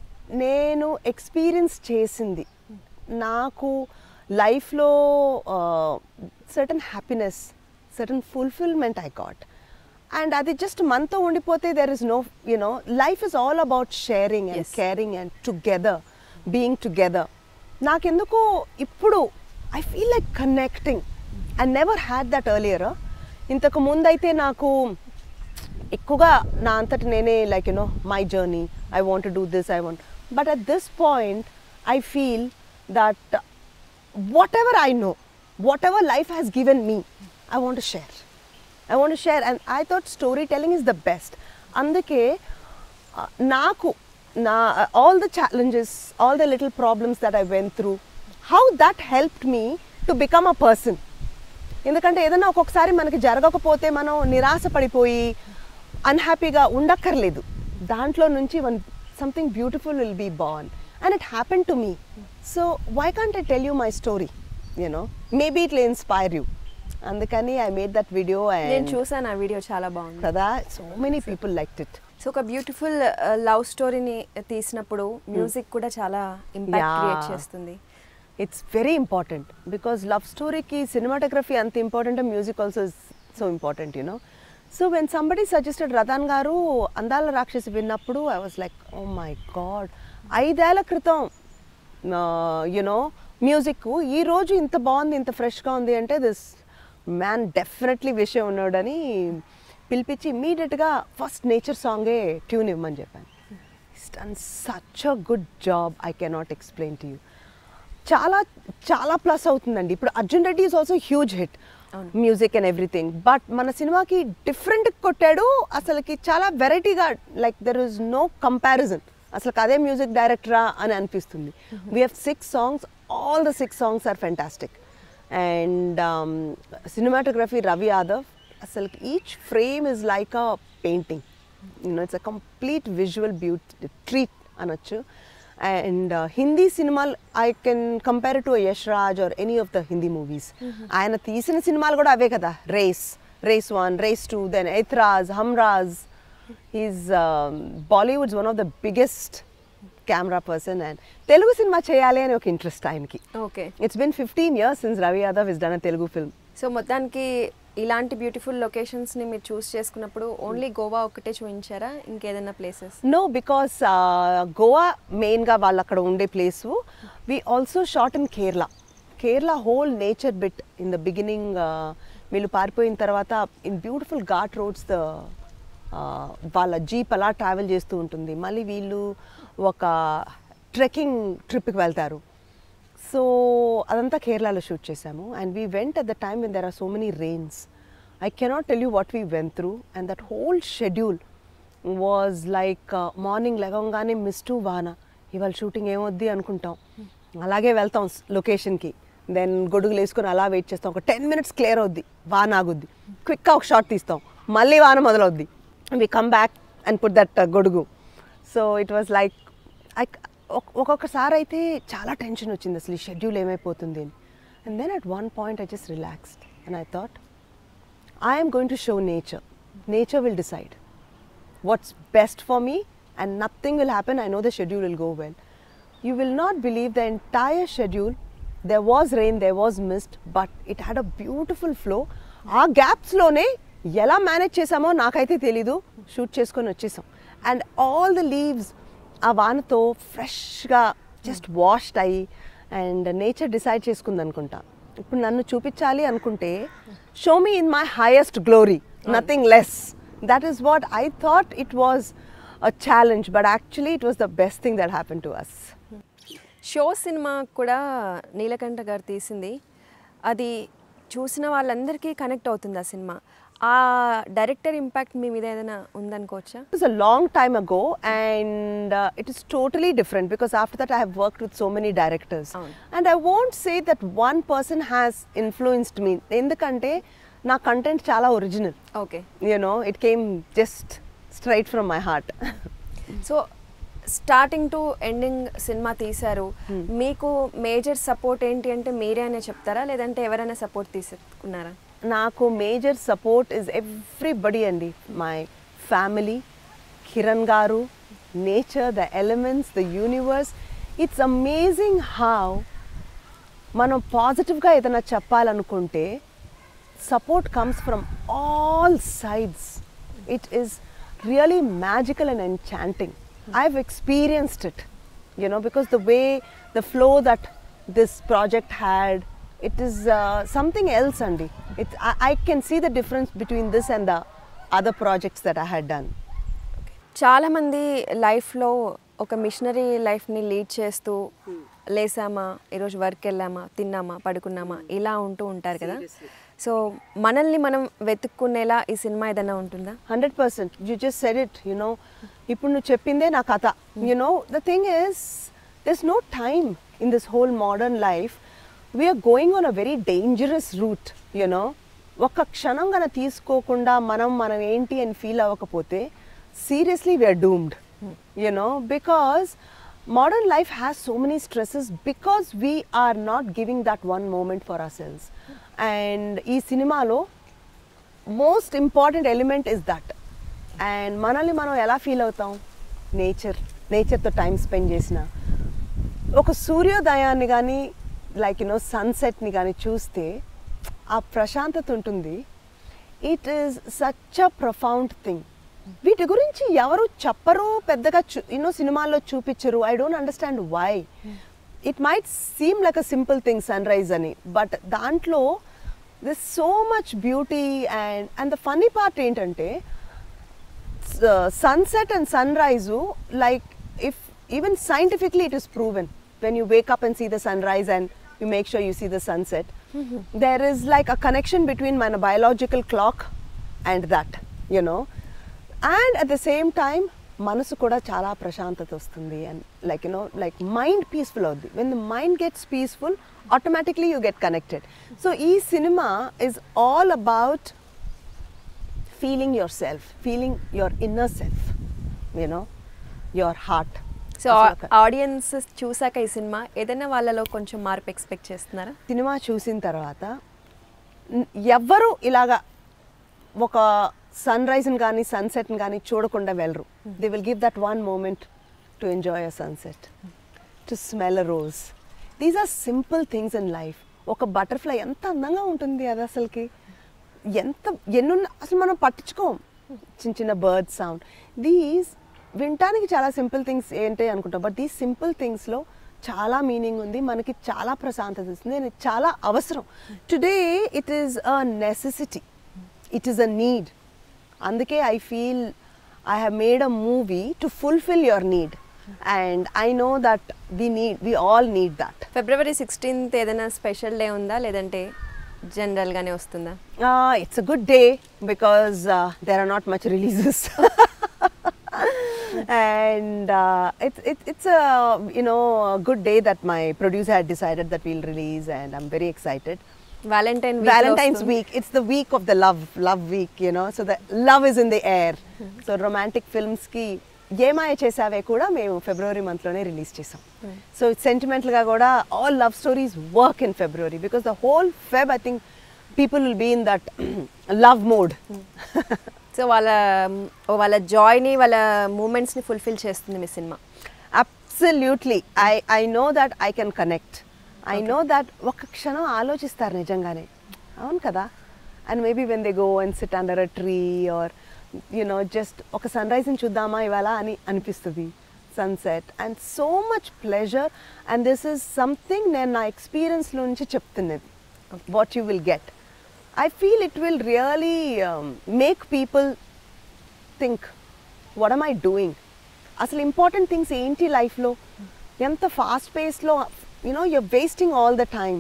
నేను ఎక్స్పీరియన్స్ చేసింది. నాకు లైఫ్లో certain happiness certain fulfilment I got and అది జస్ట్ మనతో ఉండిపోతే there is no you know life is all about sharing and Yes. Caring and together being together నాకెందుకు ఇప్పుడు I feel like connecting I never had that earlier ఇంతకు ముందైతే నాకు ఎక్కువగా నా అంతటి నేనే like you know my journey I want do this I want but at this point I feel that whatever I know whatever life has given me I want share I want share and I thought story telling is the best అందుకే uh, నాకు నా all the challenges all the little problems that I went through how that helped me to become a person ఎందుకంటే ఏదైనా ఒక్కొక్కసారి మనకి జరగకపోతే మనం నిరాశ పడిపోయి అన్హ్యాపీగా ఉండక్కర్లేదు దాంట్లో నుంచి one something beautiful will be born and it happen to me so why can't I tell you my story you know maybe it inspire you అందుకని ఐ మేడ్ దట్ వీడియో నేను చూసాను ఆ వీడియో చాలా బాగుంది. కదా so many people like it so ఒక బ్యూటిఫుల్ లవ్ స్టోరీని తీసినప్పుడు మ్యూజిక్ కూడా చాలా ఇంపాక్ట్. క్రియేట్ చేస్తుంది. It's very important because love స్టోరీకి సినిమాటోగ్రఫీ అంత important music also is so important you know so when somebody suggested Ratan garu Andala Rakshasi విన్నప్పుడు I was like oh my God ఐదేళ్ళ క్రితం యునో మ్యూజిక్ ఈ రోజు ఇంత బాగుంది ఇంత ఫ్రెష్గా ఉంది అంటే దిస్ మ్యాన్ డెఫినెట్లీ విషయం ఉన్నాడని పిలిపించి ఇమీడియట్గా ఫస్ట్ నేచర్ సాంగే ట్యూన్ ఇవ్వమని చెప్పాను. Done such a good job I cannot explain to you చాలా చాలా ప్లస్ అవుతుందండి. ఇప్పుడు Arjun Reddy is also huge hit. Music and everything but మన సినిమాకి డిఫరెంట్ కొట్టాడు. అసలుకి చాలా వెరైటీగా like there is no comparison అసలు అదే మ్యూజిక్ డైరెక్టరా అని అనిపిస్తుంది. We have six songs all the six songs are fantastic and cinematography Ravi Yadav అసలు each frame is like a painting you know it's a complete visual beauty treat అనొచ్చు. అండ్ హిందీ సినిమాలు I can compare to Yash Raj or any of the Hindi movies ఆయన తీసిన సినిమాలు కూడా అవే కదా. Race race one race two then Aitraaz Humraaz is Bollywood's one of the biggest camera person and Telugu cinema చేయాలి అని ఒక ఇంట్రెస్ట్ ఆయనకి. Okay it's been fifteen years since Ravi Yadav is done a Telugu film so మొత్తానికి ఇలాంటి బ్యూటిఫుల్ లొకేషన్స్ని మీరు చూస్ చేసుకున్నప్పుడు ఓన్లీ గోవా ఒకటే చూపించారా? ఇంకేదైనా ప్లేసెస్ నో బికాస్ గోవా మెయిన్గా వాళ్ళు అక్కడ ఉండే place we. Also shot in Kerala Kerala whole nature bit in the beginning వీళ్ళు పారిపోయిన తర్వాత in beautiful ghat roads the వాళ్ళ జీప్ అలా ట్రావెల్ చేస్తూ ఉంటుంది. మళ్ళీ వీళ్ళు ఒక ట్రెక్కింగ్ ట్రిప్కి వెళ్తారు. సో అదంతా కేరళలో షూట్ చేసాము and we went at the time when there are so many rains. I cannot tell you what we went through. And that whole schedule was like morning లెగంగానే mist వాన. ఇవాళ షూటింగ్ ఏమొద్ది అనుకుంటాం. అలాగే వెళ్తాం లొకేషన్కి. దెన్ గొడుగులు వేసుకొని అలా వెయిట్ చేస్తాం. ఒక టెన్ మినిట్స్ క్లియర్ అవుద్ది. వాన ఆగుద్ది. క్విక్గా ఒక షాట్ తీస్తాం. మళ్ళీ వాన మొదలవుద్ది. We come back and put that గొడుగు. So it was like I ఒక్కొక్కసారి అయితే చాలా టెన్షన్ వచ్చింది అసలు ఈ షెడ్యూల్ ఏమైపోతుంది అని. And then at one point I just relaxed and I thought I'm going to show nature nature will decide what's best for me and nothing will happen I know the schedule will go well you will not believe the entire schedule there was rain there was missed but it had a beautiful flow ఆ గ్యాప్స్లోనే ఎలా మేనేజ్ చేసామో నాకైతే తెలీదు. షూట్ చేసుకొని వచ్చేసాం. అండ్ ఆల్ ద లీవ్స్ ఆ వానతో ఫ్రెష్గా జస్ట్ వాష్డ్ అయ్యి అండ్ నేచర్ డిసైడ్ చేసుకుంది అనుకుంటా ఇప్పుడు నన్ను చూపించాలి అనుకుంటే show me in my highest glory nothing less that is what I thought it was a challenge but actually it was the best thing that happen to us show cinema కూడా నీలకంఠ గారు తీసింది. అది చూసిన వాళ్ళందరికీ కనెక్ట్ అవుతుంది ఆ సినిమా. ఆ డైరెక్టర్ ఇంపాక్ట్ మీ మీద ఏదైనా ఉందనుకోవచ్చా? It's a long time ago and it is totally different because after that I work with so many directors and I won't say that one person has influenced me ఎందుకంటే నా కంటెంట్ చాలా original okay you know it came just straight from my heart so starting to ending cinema తీశారు. మీకు మేజర్ సపోర్ట్ ఏంటి అంటే మీరే అనే చెప్తారా? లేదంటే ఎవరైనా సపోర్ట్ తీసుకున్నారా? నాకు మేజర్ సపోర్ట్ ఇస్ ఎవ్రీబడి అండి. మై ఫ్యామిలీ కిరణ్ గారు nature the elements the universe it's amazing how మనం పాజిటివ్గా ఏదైనా చెప్పాలనుకుంటే support comes from all sides it is really magical and enchanting I have experienced it you know because the way the flow that this project had uh, something else andy. It I, I can see the difference between this and the other projects that i had done. చాలామంది లైఫ్లో ఒక మిషనరీ లైఫ్ని లీడ్ చేస్తూ లేసామా ఈరోజు వర్క్ వెళ్ళామా తిన్నామా పడుకున్నామా ఇలా ఉంటూ ఉంటారు కదా. సో మనల్ని మనం వెతుక్కునేలా ఈ సినిమా ఏదైనా ఉంటుందా? Hundred percent you just said it you know ఇప్పుడు నువ్వు చెప్పిందే నా కథ. You know the thing is this no time in this whole modern life we're going on a very dangerous route you know ఒక్క క్షణం గన తీసుకోకుండా మనం మనం ఏంటి అని ఫీల్ అవ్వకపోతే seriously we're doomed you know because modern life has so many stresses because we not giving that one moment for for ourselves. And ఈ సినిమాలో most important element is that and మనల్ని మనం ఎలా ఫీల్ అవుతాం? నేచర్ నేచర్తో టైం స్పెండ్ చేసిన. ఒక సూర్యోదయాన్ని కానీ లైక్ యునో సన్సెట్ని కానీ చూస్తే ఆ ప్రశాంతత ఉంటుంది. It is such a profound thing వీటి గురించి ఎవరు చెప్పరు పెద్దగా ఎన్నో సినిమాల్లో చూపించరు. I don't understand why it might seem like a simple thing sunrise అని బట్ దాంట్లో this so much beauty and and the funny part ఏంటంటే sunset and sun sunrise like if even scientifically it is proven when you wake and see the sun rise and you make sure you see the sunset there is like a connection between my biological clock and that you know and at the same time మనసు కూడా చాలా ప్రశాంతత వస్తుంది and like you know like mind peaceful అవుద్ది when the mind gets peaceful automatically you get connected so ఈ cinema is all about feeling yourself, feeling your inner self, you know, your heart. So audience చూసాక ఈ సినిమా ఏదైనా వాళ్ళలో కొంచెం మార్పు ఎక్స్పెక్ట్ చేస్తున్నారా? సినిమా చూసిన తర్వాత ఎవ్వరు ఇలాగా ఒక సన్ రైజ్ని కానీ సన్సెట్ని కానీ చూడకుండా వెళ్ళరు. They will give that one moment to enjoy a sunset to smell a rose these are simple things in life ఒక బటర్ఫ్లై ఎంత అందంగా ఉంటుంది అది అసలుకి. ఎంత ఎన్నున్న అసలు మనం పట్టించుకోం. చిన్న చిన్న బర్డ్ సౌండ్ దీస్ వినటానికి చాలా సింపుల్ థింగ్స్ ఏంటి అనుకుంటాం బట్ దీస్ సింపుల్ థింగ్స్లో చాలా మీనింగ్ ఉంది మనకి చాలా ప్రశాంతత ఇస్తుంది ఇది చాలా అవసరం. Today it is a necessity it is a need అందుకే I feel I have made a movie to fulfil your need and I know that we need we all need that February sixteenth ఏదైనా స్పెషల్ డే ఉందా? లేదంటే జనరల్గానే వస్తుందా? A good day because uh, there are not much releases. and uh, it's it, it's a you know a good day that my producer had decided that we'll release and I'm very excited. Valentine Valentine's week. It's the week of the love love week, you know. So the love is in the air. So romantic ఫిల్మ్స్కి Ye Maaya Chesave కూడా మేము ఫిబ్రవరి మంత్లోనే రిలీజ్ చేసాం సో సెంటిమెంటల్గా కూడా all love stories work in February because the whole Feb I think people will be in that love mode so వాళ్ళ వాళ్ళ జాయ్ని వాళ్ళ మూమెంట్స్ని ఫుల్ఫిల్ చేస్తుంది మీ cinema absolutely I I know that I can connect I know that ఒక క్షణం ఆలోచిస్తారు నిజంగానే. అవును కదా? And maybe when they go and sit under a tree or you know just ఒక సన్ రైజ్ని చూద్దామా ఇవాళ అని అనిపిస్తుంది. Sunset and so much pleasure and this is something నేను నా ఎక్స్పీరియన్స్ నుంచి చెప్తున్నది. What you will get I feel it will really make people think what am I doing అసలు ఇంపార్టెంట్ థింగ్స్ ఏంటి లైఫ్లో ఎంత fast పేస్లో you know you're wasting all the time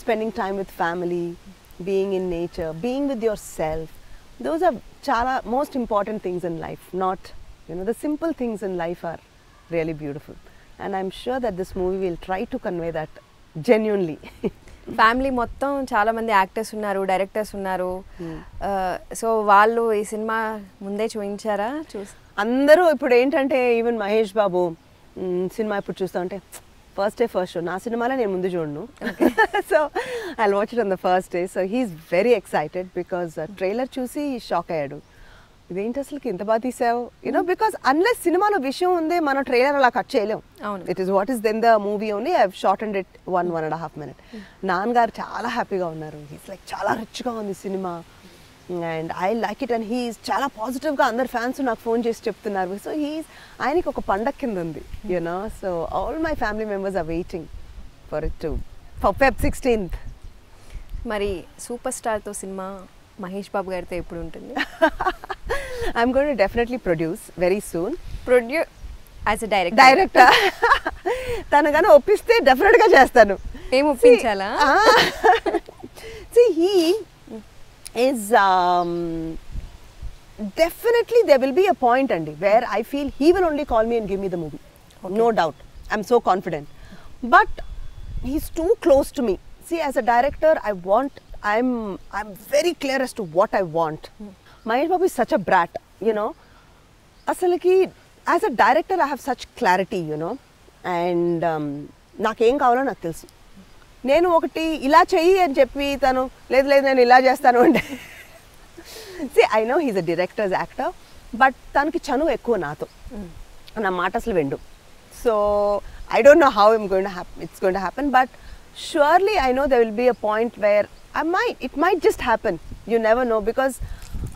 spending time with family being in nature being with yourself those are చాలా most important things in life not you know the simple things in life are really beautiful and I'm sure that this movie will try to convey that genuinely family మొత్తం చాలా మంది యాక్టర్స్ ఉన్నారు డైరెక్టర్స్ ఉన్నారు. సో వాళ్ళు ఈ సినిమా ముందే చూపించారా చూసి అందరూ ఇప్పుడు ఏంటంటే ఈవెన్ మహేష్ బాబు సినిమా ఇప్పుడు చూస్తా ఉంటే ఫస్ట్ డే ఫస్ట్ షో నా సినిమాలో నేను ముందు చూడను. So I watch it on the first day so he's very excited because trailer చూసి షాక్ అయ్యాడు. ఇదేంటి అసలు ఇంత బాగా తీసావు? యూనో బికాస్ అన్లెస్ సినిమాలో విషయం ఉంది మనం ట్రైలర్ అలా కట్ చేయలేం. అవును. It is what is then the movie only I short and it one one and half minute నాన్నగారు చాలా హ్యాపీగా ఉన్నారు. హీస్ లైక్ చాలా రిచ్గా ఉంది cinema. And I like it and he's చాలా పాజిటివ్గా అందరు ఫ్యాన్స్ నాకు ఫోన్ చేసి చెప్తున్నారు. సో హీస్ ఆయనకి ఒక పండగ కింద ఉంది you know so all my family members are waiting for it to for Feb sixteenth మరి సూపర్ స్టార్తో సినిమా మహేష్ బాబు గారితో ఎప్పుడు ఉంటుంది I'm gonna definitely produce very soon produce as a director director తను కానీ ఒప్పిస్తే డెఫినెట్గా చేస్తాను ఏం ఒప్పించాలా he is um, definitely there will be a point, Andy, where I feel he will only call me and give me the movie. No doubt. I'm so confident. But he's too close to me. See, as a director, I want. I'm. I'm very clear as to what I want. Mahesh Babu is such a brat, you know. అసలుకి as a director I have such clarity you know and నాకేం కావాలో నాకు తెలుసు నేను ఒకటి ఇలా చెయ్యి అని చెప్పి తను లేదు లేదు నేను ఇలా చేస్తాను అంటే see I know he's a directors actor but తనకి చనువు ఎక్కువ నాతో నా మాట అసలు వెండు so I don't know how I'm going happen it's going happen but surely I know they will be a point where I might it might just happen you never know because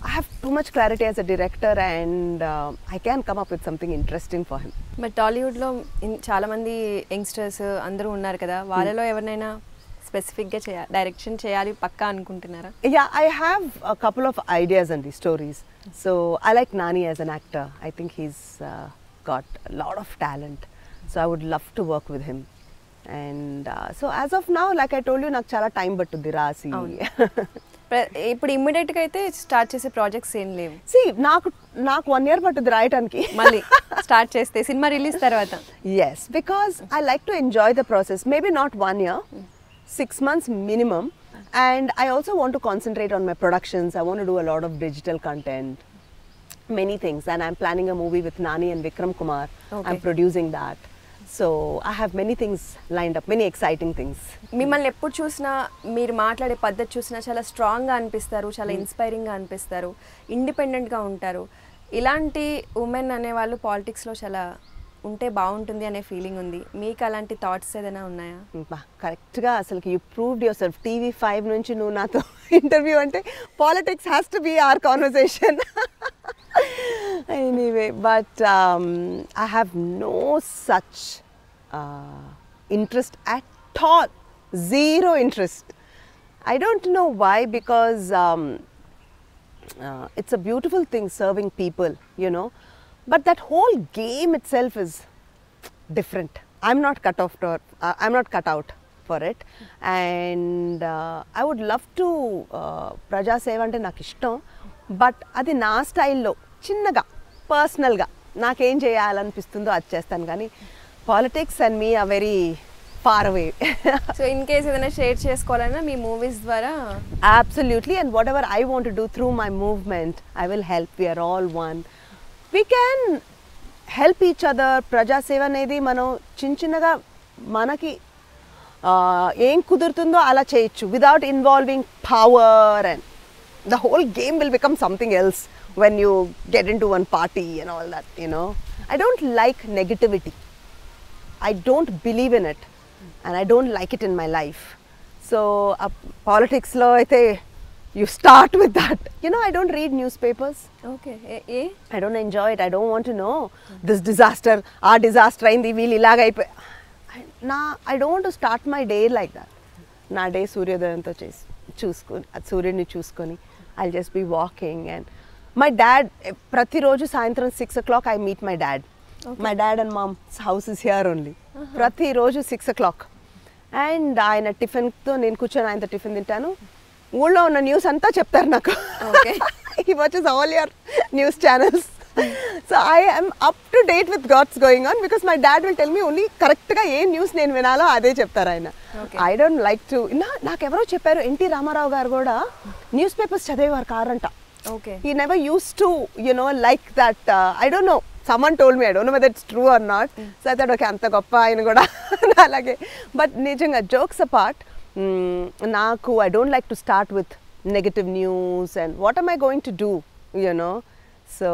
I have too much clarity as a director and uh, I can come up with something interesting for him. But టాలీవుడ్లో ఇన్- చాలా మంది యంగ్స్టర్స్ అందరూ ఉన్నారు కదా వాళ్ళలో ఎవరినైనా స్పెసిఫిక్గా చేయాలి డైరెక్షన్ చేయాలి పక్కా అనుకుంటున్నారా Yeah, I have a couple of ideas and the stories. So I like Nani as an actor. I think he's uh, got a lot of talent. So I would love uh, so as of now, like I told you, నాకు చాలా టైం పట్టుద్ది రాసి ఇప్పుడు ఇమ్మీడియట్గా అయితే స్టార్ట్ చేసే ప్రాజెక్ట్స్ ఏం లేవు సి నాకు నాకు వన్ ఇయర్ పట్టుద్ది రాయటానికి మళ్ళీ స్టార్ట్ చేస్తే సినిమా రిలీజ్ తర్వాత Yes, because I like to enjoy the process. Maybe not one year, six months minimum. And I also want to concentrate on my productions. I want to do a lot of digital content, many things. And I'm planning a movie with Nani and Vikram Kumar. Okay. I'm So I have many things lined up, many exciting things. మిమ్మల్ని ఎప్పుడు చూసినా మీరు మాట్లాడే పద్ధతి చూసినా చాలా స్ట్రాంగ్గా అనిపిస్తారు చాలా ఇన్స్పైరింగ్గా అనిపిస్తారు ఇండిపెండెంట్గా ఉంటారు. ఇలాంటి ఉమెన్ అనేవాళ్ళు పాలిటిక్స్లో చాలా ఉంటే బాగుంటుంది అనే ఫీలింగ్ ఉంది. మీకు అలాంటి థాట్స్ ఏదైనా ఉన్నాయా? బా కరెక్ట్గా అసలుకి you proved yourself TV five నుంచి నువ్వు నాతో ఇంటర్వ్యూ అంటే politics has to be or conversation Anyway but I have no such interest at all zero interest I don't know why because uh, it's a beautiful thing serving people, you know. But that whole game itself is different. I'm not cut off to, uh, I'm not cut out for it. And uh, I would love to uh, ప్రజా సేవ అంటే నాకు ఇష్టం బట్ అది నా స్టైల్లో చిన్నగా పర్సనల్గా నాకేం చేయాలనిపిస్తుందో అది చేస్తాను కానీ politics and me are very far away so in case ఏదైనా షేర్ చేసుకోవాలన్నా మీ మూవీస్ ద్వారా and whatever I want to do through my movement, I will help. We are all one. We can help each other ప్రజాసేవ అనేది మనం చిన్న చిన్నగా మనకి ఆ, ఏం కుదురుతుందో అలా చేయొచ్చు without involving power and the whole game will become something else When you get into one party and all that you know I don't like negativity I don't believe in it and I don't like it in my life. So, uh, politics law, అయితే you start with that. You know, I don't read newspapers. Okay A I don't enjoy it. I don't want to know this disaster, ఆ disaster అయింది వీళ్ళు ఇలాగ అయిపోయి I- నా I don't want start my day like that నా డే సూర్యోదయంతో చేసి చూసుకొని ఆ సూర్యుడిని చూసుకొని I just be walking and my dad ప్రతిరోజు సాయంత్రం six o'clock I meet my dad my dad and mom house is here only ప్రతిరోజు సిక్స్ ఓ క్లాక్ అండ్ ఆయన టిఫిన్తో నేను కూర్చొని ఆయనతో టిఫిన్ తింటాను. ఊళ్ళో ఉన్న న్యూస్ అంతా చెప్తారు నాకు. Okay. he watches all your news channels. so I am up to date with what's going on because my dad will tell me only correct గా ఏ న్యూస్ నేను వినాలో అదే చెప్తారు ఆయన. ఐ డోంట్ లైక్ టు నాకు ఎవరో చెప్పారు ఎన్టీ రామారావు గారు కూడా న్యూస్ పేపర్స్ చదివేవారు కారంట. Okay he never used to you know like that uh, i don't know. Someone told me i don't know whether it's true or not. So i thought okay అంత గొప్ప ఆయన కూడా అలాగే బట్ నిజంగా జోక్స్ అపార్ట్ నాకు I don't like to start with negative news and what am I going to do you know so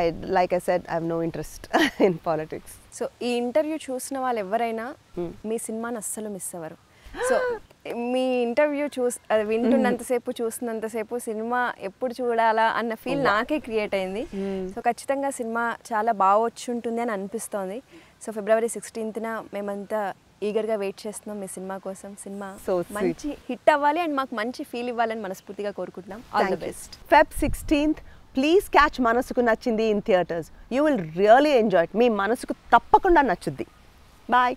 I like I said I have no interest in politics so ఈ ఇంటర్వ్యూ చూసిన వాళ్ళు ఎవరైనా మీ సినిమాని అస్సలు మిస్ అవ్వరు. సో మీ ఇంటర్వ్యూ చూస్ అది వింటున్నంతసేపు చూస్తున్నంతసేపు సినిమా ఎప్పుడు చూడాలా అన్న ఫీల్ నాకే క్రియేట్ అయింది. సో ఖచ్చితంగా సినిమా చాలా బాగా వచ్చి ఉంటుంది అని అనిపిస్తోంది. సో ఫిబ్రవరి సిక్స్టీన్త్న మేమంతా ఈగర్గా వెయిట్ చేస్తున్నాం మీ సినిమా కోసం. సినిమా sweet. మంచి హిట్ అవ్వాలి అండ్ మాకు మంచి ఫీల్ ఇవ్వాలని మనస్ఫూర్తిగా కోరుకుంటున్నాం. All the best Feb sixteenth please catch Manasuku Nachindi in theatres you will really enjoy మీ మనసుకు తప్పకుండా నచ్చుద్ది. బాయ్